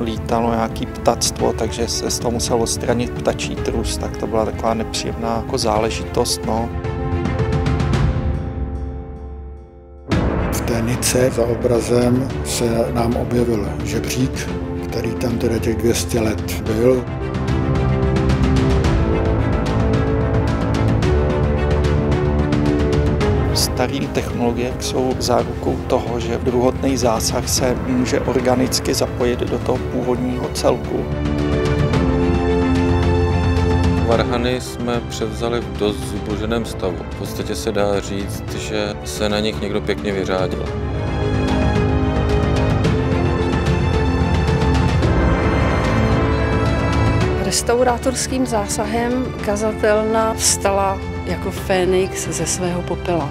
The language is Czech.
lítalo nějaký ptactvo, takže se z toho musel odstranit ptačí trus, tak to byla taková nepříjemná jako záležitost. No. V té nice za obrazem se nám objevil žebřík, který tam teda těch 200 let byl. Staré technologie jsou zárukou toho, že druhotný zásah se může organicky zapojit do toho původního celku. Varhany jsme převzali v dost zuboženém stavu. V podstatě se dá říct, že se na nich někdo pěkně vyřádil. restaurátorským zásahem kazatelna vstala jako Fénix ze svého popela.